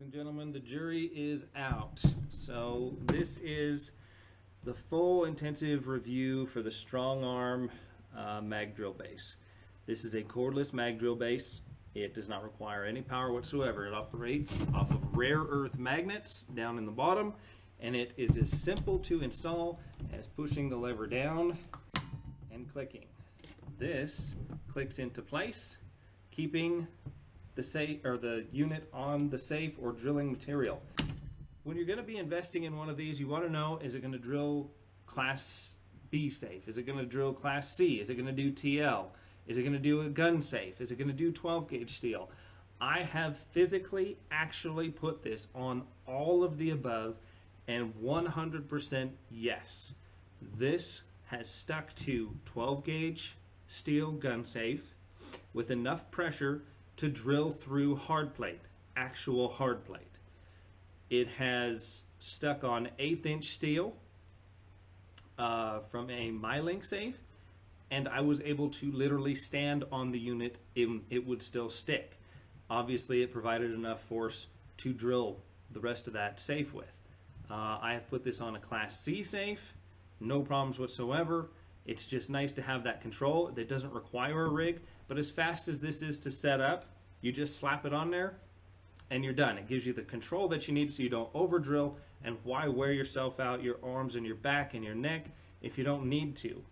and gentlemen, the jury is out. So this is the full intensive review for the StrongArm uh, mag drill base. This is a cordless mag drill base. It does not require any power whatsoever. It operates off of rare earth magnets down in the bottom and it is as simple to install as pushing the lever down and clicking. This clicks into place, keeping the safe or the unit on the safe or drilling material. When you're going to be investing in one of these, you want to know is it going to drill class B safe? Is it going to drill class C? Is it going to do TL? Is it going to do a gun safe? Is it going to do 12 gauge steel? I have physically actually put this on all of the above and 100% yes. This has stuck to 12 gauge steel gun safe with enough pressure to drill through hard plate, actual hard plate. It has stuck on eighth inch steel uh, from a Mylink safe and I was able to literally stand on the unit and it would still stick. Obviously it provided enough force to drill the rest of that safe with. Uh, I have put this on a Class C safe, no problems whatsoever. It's just nice to have that control. That doesn't require a rig, but as fast as this is to set up, you just slap it on there and you're done. It gives you the control that you need so you don't over drill and why wear yourself out, your arms and your back and your neck if you don't need to.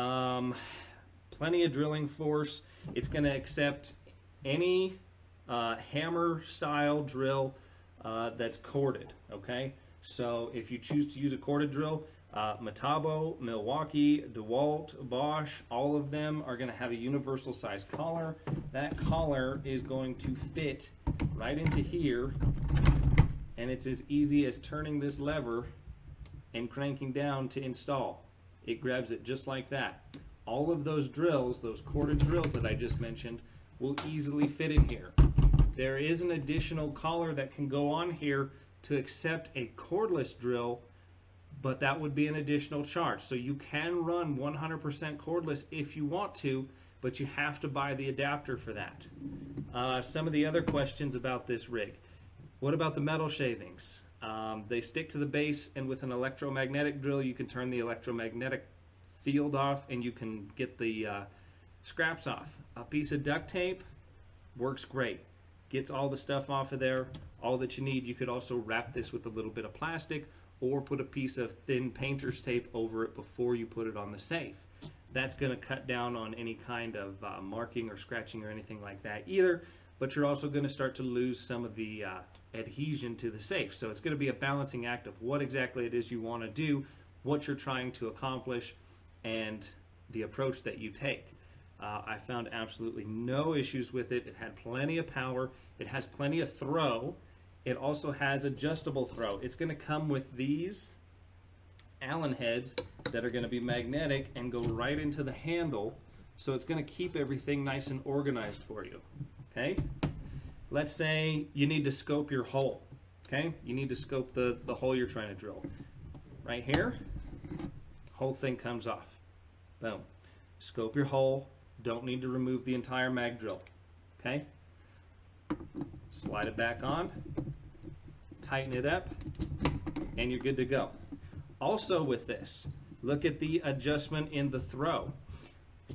Um, plenty of drilling force. It's going to accept any uh, hammer style drill uh, that's corded, okay? So if you choose to use a corded drill, uh, Metabo, Milwaukee, DeWalt, Bosch, all of them are going to have a universal size collar. That collar is going to fit right into here, and it's as easy as turning this lever and cranking down to install. It grabs it just like that. All of those drills, those corded drills that I just mentioned, will easily fit in here. There is an additional collar that can go on here to accept a cordless drill, but that would be an additional charge. So you can run 100% cordless if you want to, but you have to buy the adapter for that. Uh, some of the other questions about this rig. What about the metal shavings? Um, they stick to the base, and with an electromagnetic drill, you can turn the electromagnetic field off and you can get the uh, scraps off. A piece of duct tape works great gets all the stuff off of there, all that you need. You could also wrap this with a little bit of plastic or put a piece of thin painter's tape over it before you put it on the safe. That's going to cut down on any kind of uh, marking or scratching or anything like that either, but you're also going to start to lose some of the uh, adhesion to the safe. So it's going to be a balancing act of what exactly it is you want to do, what you're trying to accomplish, and the approach that you take. Uh, I found absolutely no issues with it. It had plenty of power. It has plenty of throw. It also has adjustable throw. It's going to come with these Allen heads that are going to be magnetic and go right into the handle. So it's going to keep everything nice and organized for you. Okay? Let's say you need to scope your hole. Okay? You need to scope the, the hole you're trying to drill. Right here, whole thing comes off. Boom. Scope your hole, don't need to remove the entire mag drill. Okay? Slide it back on, tighten it up, and you're good to go. Also with this, look at the adjustment in the throw.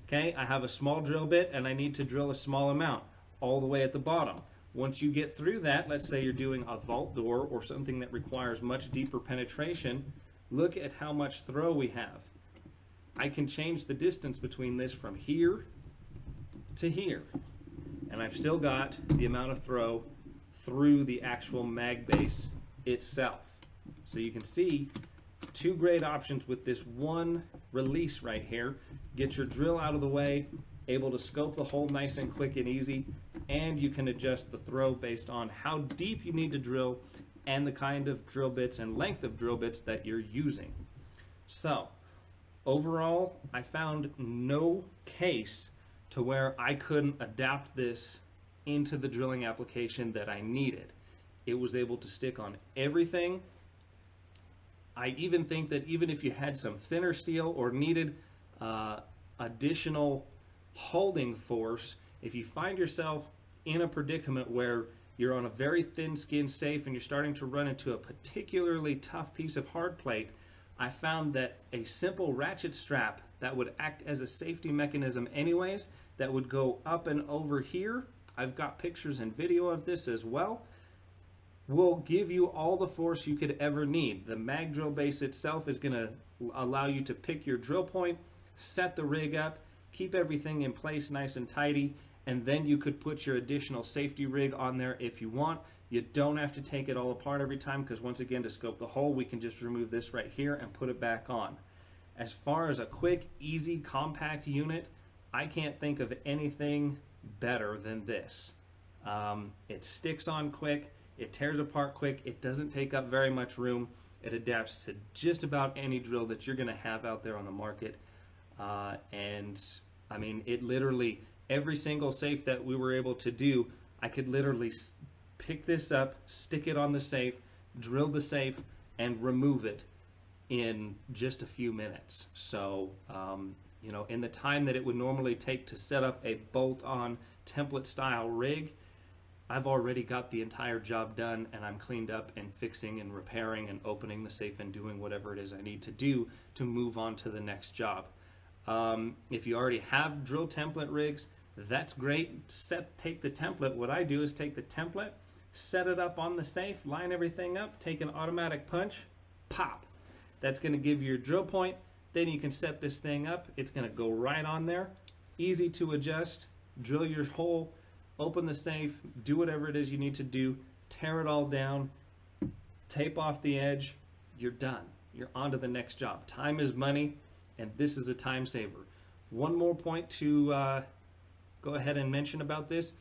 Okay, I have a small drill bit and I need to drill a small amount all the way at the bottom. Once you get through that, let's say you're doing a vault door or something that requires much deeper penetration, look at how much throw we have. I can change the distance between this from here to here. And I've still got the amount of throw through the actual mag base itself. So you can see two great options with this one release right here. Get your drill out of the way, able to scope the hole nice and quick and easy, and you can adjust the throw based on how deep you need to drill and the kind of drill bits and length of drill bits that you're using. So, overall, I found no case to where I couldn't adapt this into the drilling application that I needed. It was able to stick on everything. I even think that even if you had some thinner steel or needed uh, additional holding force, if you find yourself in a predicament where you're on a very thin skin safe and you're starting to run into a particularly tough piece of hard plate, I found that a simple ratchet strap that would act as a safety mechanism anyways, that would go up and over here, I've got pictures and video of this as well, will give you all the force you could ever need. The mag drill base itself is going to allow you to pick your drill point, set the rig up, keep everything in place nice and tidy, and then you could put your additional safety rig on there if you want. You don't have to take it all apart every time because once again to scope the hole we can just remove this right here and put it back on. As far as a quick, easy, compact unit, I can't think of anything better than this. Um, it sticks on quick, it tears apart quick, it doesn't take up very much room, it adapts to just about any drill that you're going to have out there on the market. Uh, and I mean, it literally, every single safe that we were able to do, I could literally pick this up, stick it on the safe, drill the safe, and remove it in just a few minutes. So, um, you know, in the time that it would normally take to set up a bolt-on template style rig, I've already got the entire job done and I'm cleaned up and fixing and repairing and opening the safe and doing whatever it is I need to do to move on to the next job. Um, if you already have drill template rigs, that's great. Set, take the template. What I do is take the template, set it up on the safe, line everything up, take an automatic punch, pop. That's going to give you your drill point. Then you can set this thing up. It's going to go right on there. Easy to adjust. Drill your hole, open the safe, do whatever it is you need to do, tear it all down, tape off the edge, you're done. You're on to the next job. Time is money, and this is a time saver. One more point to uh, go ahead and mention about this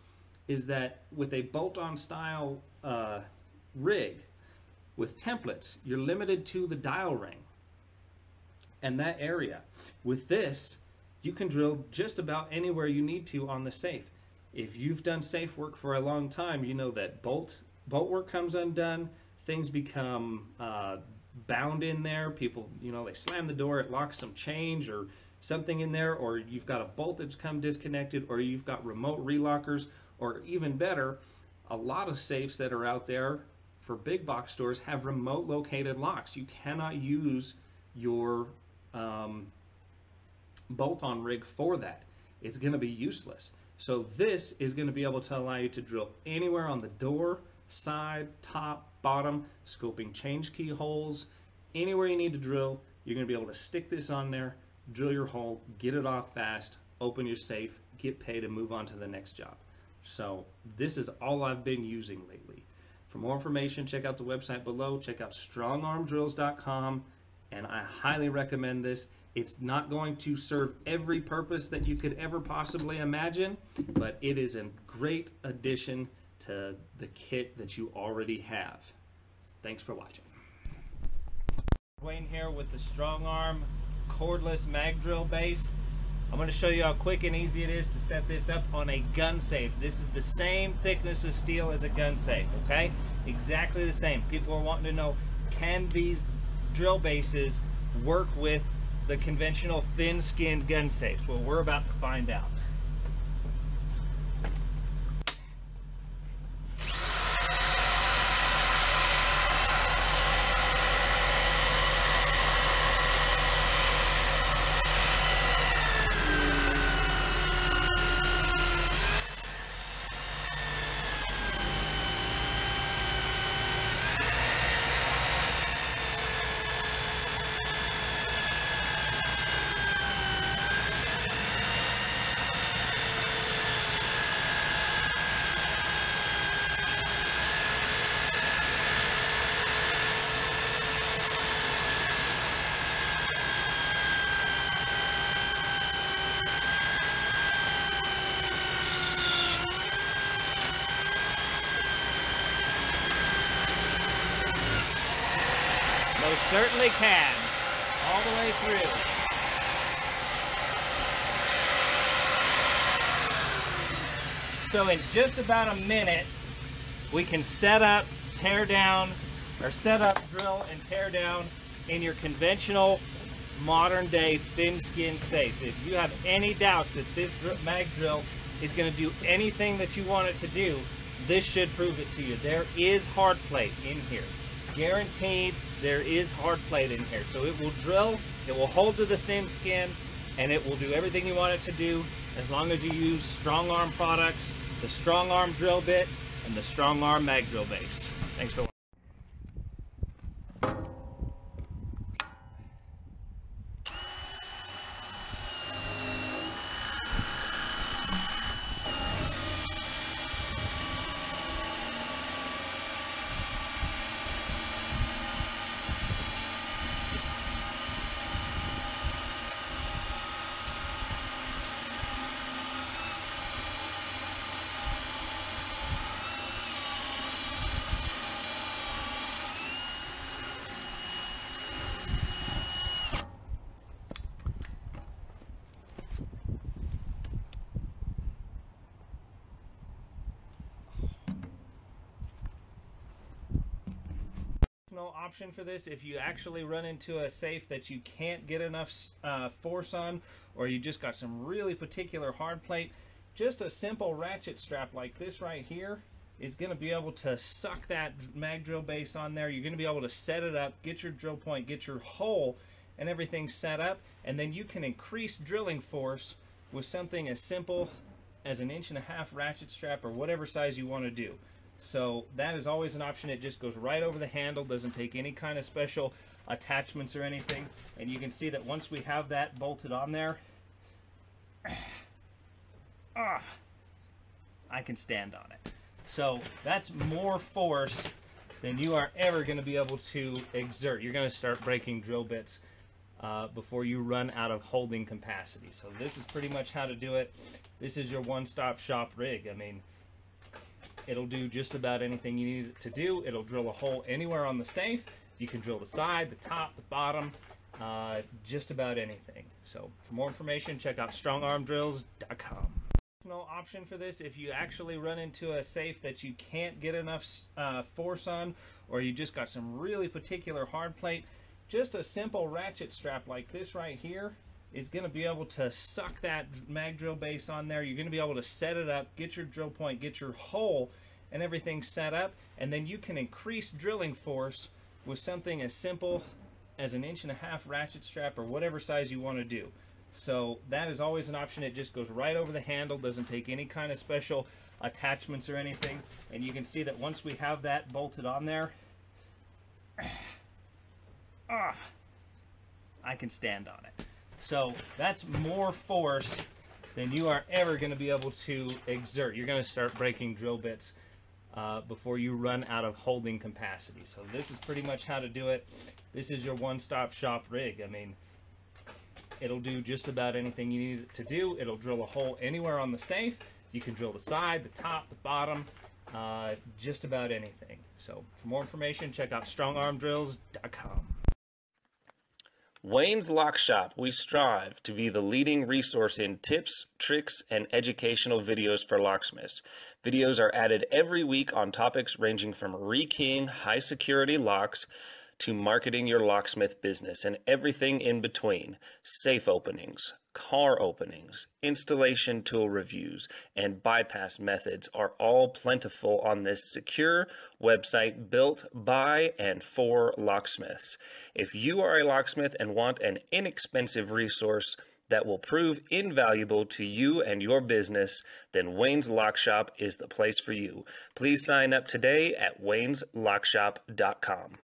is that with a bolt-on style uh, rig, with templates, you're limited to the dial ring and that area. With this, you can drill just about anywhere you need to on the safe. If you've done safe work for a long time, you know that bolt bolt work comes undone, things become uh, bound in there. People, you know, they slam the door, it locks some change or something in there, or you've got a bolt that's come disconnected, or you've got remote relockers, or even better, a lot of safes that are out there for big box stores have remote located locks. You cannot use your um, bolt-on rig for that. It's going to be useless. So this is going to be able to allow you to drill anywhere on the door, side, top, bottom, scoping change key holes, anywhere you need to drill, you're going to be able to stick this on there, drill your hole, get it off fast, open your safe, get paid, and move on to the next job. So this is all I've been using lately. For more information, check out the website below. Check out strongarmdrills.com, and I highly recommend this. It's not going to serve every purpose that you could ever possibly imagine, but it is a great addition to the kit that you already have. Thanks for watching. Wayne here with the StrongArm cordless mag drill base. I'm going to show you how quick and easy it is to set this up on a gun safe. This is the same thickness of steel as a gun safe, okay? Exactly the same. People are wanting to know, can these drill bases work with the conventional thin-skinned gun safes? Well, we're about to find out. Certainly can. All the way through. So in just about a minute, we can set up, tear down, or set up, drill, and tear down in your conventional modern day thin skin safes. If you have any doubts that this mag drill is going to do anything that you want it to do, this should prove it to you. There is hard plate in here. Guaranteed, there is hard plate in here. So it will drill, it will hold to the thin skin, and it will do everything you want it to do as long as you use StrongArm products, the StrongArm drill bit, and the StrongArm mag drill base. Thanks for watching. no option for this. If you actually run into a safe that you can't get enough uh, force on or you just got some really particular hard plate just a simple ratchet strap like this right here is going to be able to suck that mag drill base on there. You're going to be able to set it up get your drill point get your hole and everything set up and then you can increase drilling force with something as simple as an inch and a half ratchet strap or whatever size you want to do so that is always an option. It just goes right over the handle, doesn't take any kind of special attachments or anything. And you can see that once we have that bolted on there, ah, I can stand on it. So that's more force than you are ever going to be able to exert. You're going to start breaking drill bits uh, before you run out of holding capacity. So this is pretty much how to do it. This is your one-stop shop rig. I mean, It'll do just about anything you need it to do. It'll drill a hole anywhere on the safe. You can drill the side, the top, the bottom, uh, just about anything. So for more information, check out strongarmdrills.com. Option for this if you actually run into a safe that you can't get enough uh, force on or you just got some really particular hard plate just a simple ratchet strap like this right here is going to be able to suck that mag drill base on there. You're going to be able to set it up, get your drill point, get your hole and everything set up, and then you can increase drilling force with something as simple as an inch and a half ratchet strap or whatever size you want to do. So that is always an option. It just goes right over the handle, doesn't take any kind of special attachments or anything. And you can see that once we have that bolted on there, ah, I can stand on it. So that's more force than you are ever going to be able to exert. You're going to start breaking drill bits uh, before you run out of holding capacity. So this is pretty much how to do it. This is your one-stop shop rig. I mean, it'll do just about anything you need it to do. It'll drill a hole anywhere on the safe. You can drill the side, the top, the bottom, uh, just about anything. So for more information, check out strongarmdrills.com. Wayne's Lock Shop, we strive to be the leading resource in tips, tricks, and educational videos for locksmiths. Videos are added every week on topics ranging from rekeying high security locks to marketing your locksmith business and everything in between safe openings, car openings, installation tool reviews, and bypass methods are all plentiful on this secure website built by and for locksmiths. If you are a locksmith and want an inexpensive resource, that will prove invaluable to you and your business, then Wayne's Lock Shop is the place for you. Please sign up today at wayneslockshop.com.